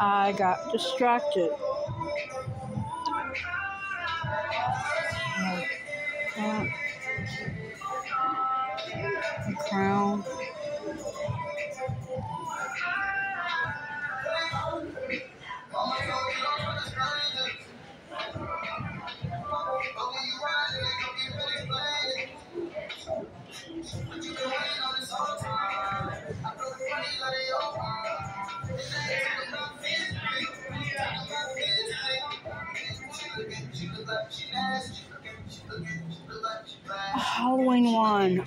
I got distracted. Crown.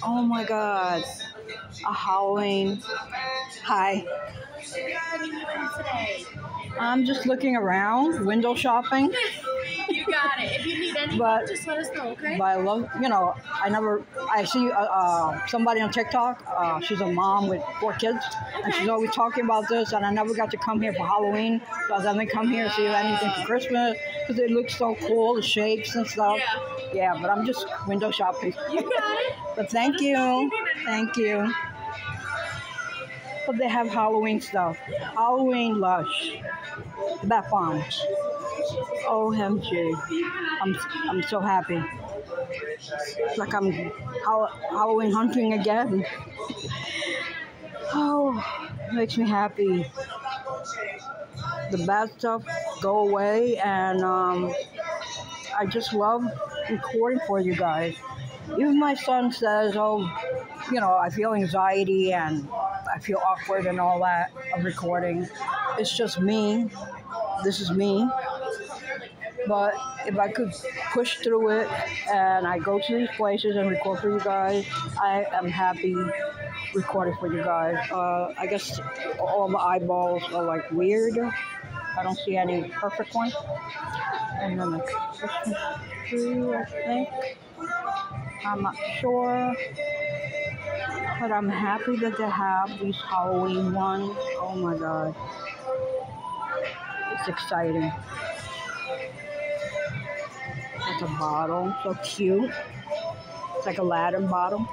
Oh my god. A Halloween. Hi. I'm just looking around, window shopping. You got it. If you need any, But- just let us know, okay? But I love, you know, I never, I see uh, uh, somebody on TikTok, uh, she's a mom with four kids, and she's always talking about this, and I never got to come here for Halloween, so I was going come here and see anything for Christmas, because it looks so cool, the shapes and stuff. Yeah. Yeah, but I'm just window shopping. You got it. But thank you. Thank you. But they have Halloween stuff. Halloween Lush. Bath Bombs. OMG. I'm, I'm so happy. It's like I'm Hall- Halloween hunting again. Oh, makes me happy. The bad stuff go away, and um, I just love recording for you guys. Even my son says, "Oh, you know, I feel anxiety and I feel awkward and all that of recording. It's just me. This is me. But if I could push through it and I go to these places and record for you guys, I am happy recording for you guys. Uh, I guess all the eyeballs are like weird. I don't see any perfect ones. And then the tree, I think. I'm not sure. But I'm happy that they have these Halloween ones. Oh my god. It's exciting. It's a bottle, so cute. It's like a Aladdin bottle.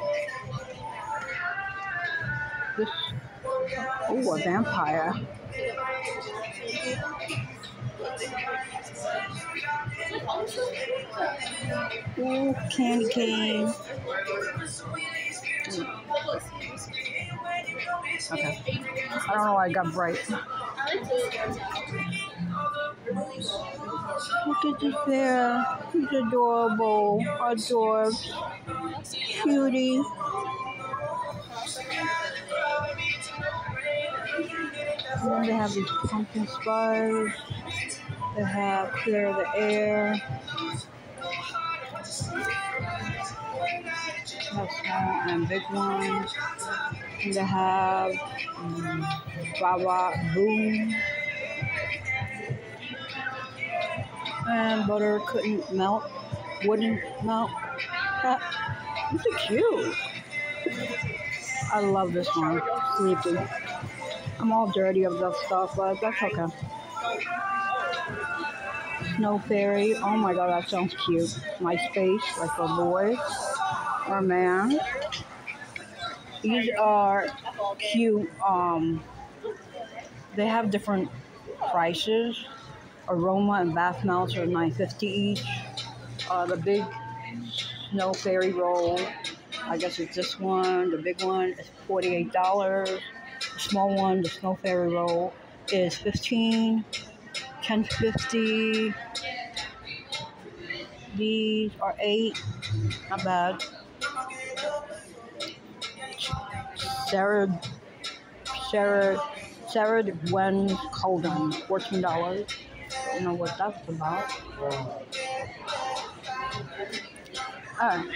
This, oh, a vampire. Ooh, candy cane. Okay. I don't know why I got bright. Look at this bear. He's adorable. Adorbs. Cutie. And then they have these pumpkin spice. They have clear the air. Have small and big ones. And they have um, Baba Boom. And butter couldn't melt. Wouldn't melt. These are cute. I love this one. Sleepy. I'm all dirty of that stuff, but that's okay. Snow fairy. Oh my god, that sounds cute. My space, like a boy or a man. These are cute. Um, they have different prices. Aroma and bath melts are nine fifty each. Uh, the big snow fairy roll. I guess it's this one. The big one is forty eight dollars. The small one, the snow fairy roll, is fifteen. Ten fifty. These are eight. Not bad. Sarah, Sarah, Sarah Gwen Colden, fourteen dollars. Don't know what that's about. Alright.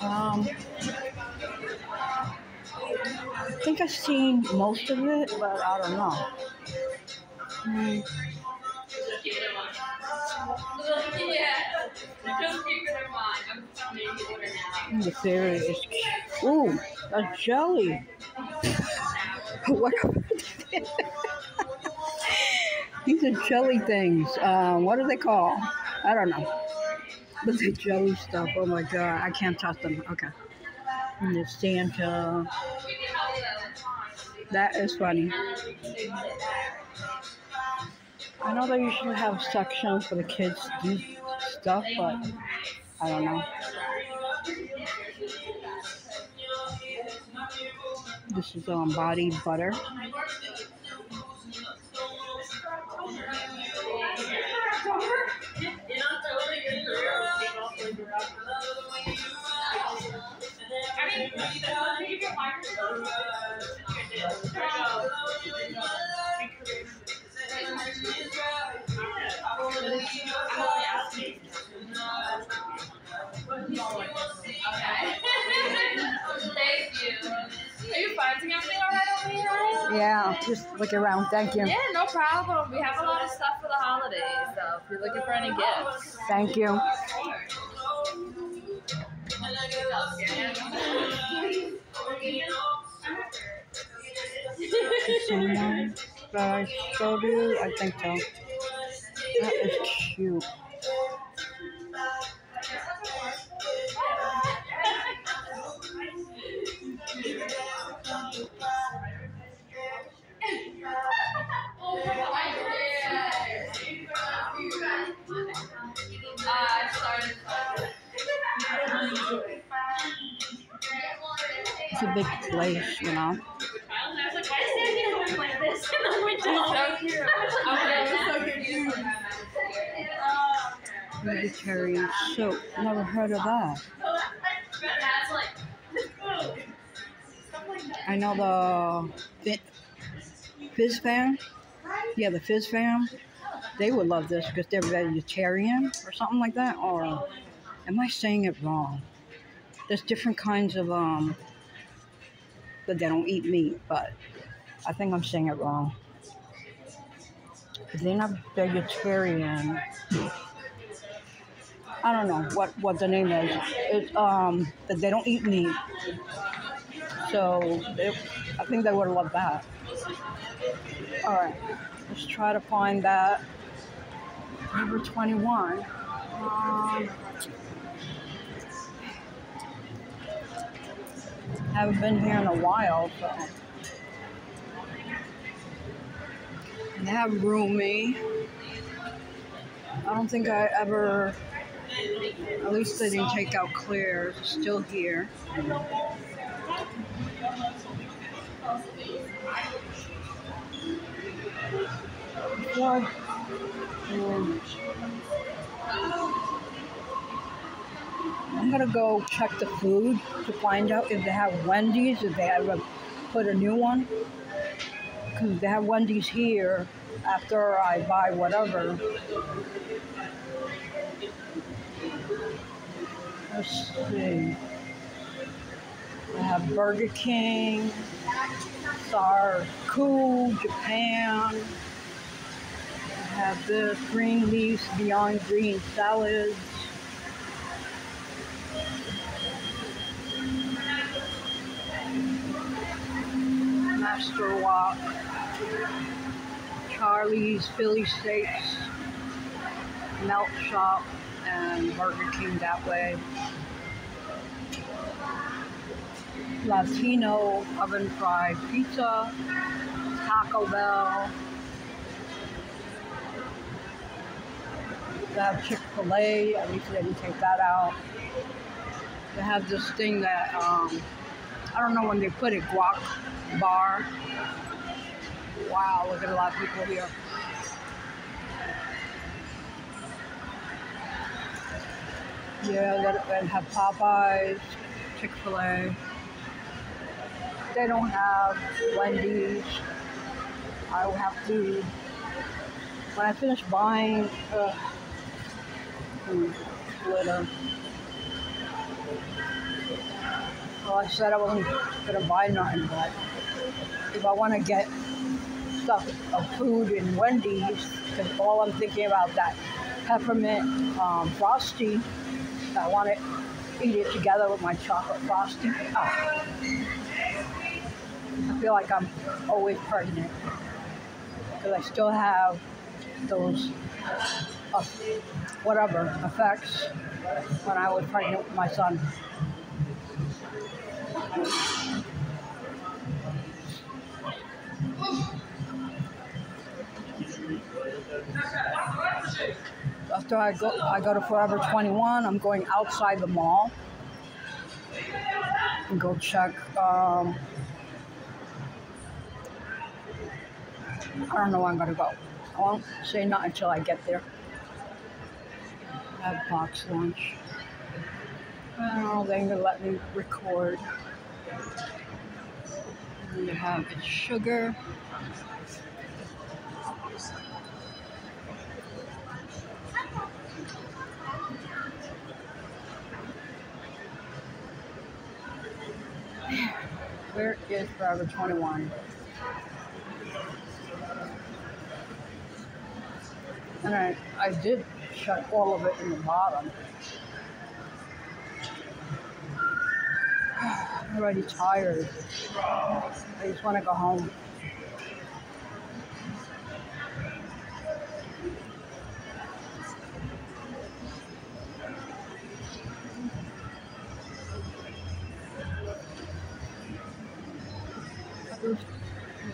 Um, I think I've seen most of it, but I don't know. Hmm. The fairy is. Ooh, a jelly. what? These are jelly things. Uh, what are they called? I don't know. But the jelly stuff. Oh my god, I can't touch them. Okay. And the Santa. That is funny. I know they usually have sections for the kids to do stuff, but I don't know. This is um, body butter. Yeah, just look around. Thank you. Yeah, no problem. We have a lot of stuff for the holidays, so if you're looking for any gifts. Thank you. The same one that I showed you? I think so. That is cute. It's a big place, you know. Vegetarian soup. Never heard of that. I know the Fizz fam. Yeah, the Fizz fam. They would love this because they're vegetarian or something like that. Or am I saying it wrong? There's different kinds of um, but they don't eat meat. But I think I'm saying it wrong. They're not vegetarian. I don't know what what the name is. It's um, they don't eat meat. So they, I think they would love that. All right, let's try to find that. Number 21. Um, haven't been here in a while, so. They have roomy. I don't think I ever, at least they didn't take out clear. Still here. Well, um, I'm gonna go check the food to find out if they have Wendy's, if they ever put a new one. Because they have Wendy's here after I buy whatever. Let's see. I have Burger King, Star Cool, Japan. I have this green leaves beyond green salads. Master Wok, Charlie's Philly Steaks, Melt Shop, and Burger King that way. Latino oven fried pizza, Taco Bell. They have Chick fil A, at least they didn't take that out. They have this thing that, um, I don't know when they put it, guac bar. Wow, look at a lot of people here. Yeah, they have Popeyes, Chick fil A. They don't have Wendy's. I will have to, when I finish buying, uh, food, glitter. Well, I said I wasn't gonna buy nothing, but if I want to get stuff of food in Wendy's, because all I'm thinking about that peppermint um, frosty, I want to eat it together with my chocolate frosty. I feel like I'm always pregnant because I still have those uh, whatever effects when I was pregnant with my son. After I go, I go to Forever 21. I'm going outside the mall and go check. Um, I don't know where I'm gonna go. I won't say not until I get there. I Have BoxLunch. I don't know. They're gonna let me record. You have sugar. Where is Forever 21? And I, I did shut all of it in the bottom. I'm already tired. I just want to go home.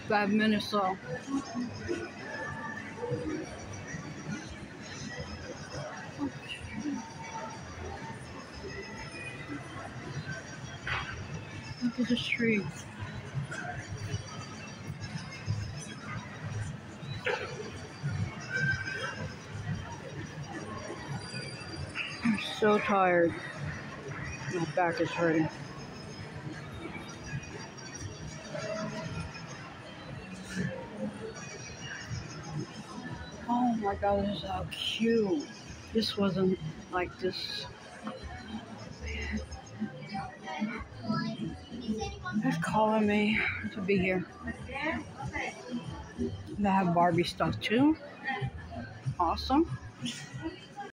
Five minutes so. At the streets. I'm so tired. My back is hurting. Oh my god, this is how cute. This wasn't like this. They're calling me to be here. They have Barbie stuff too. Awesome.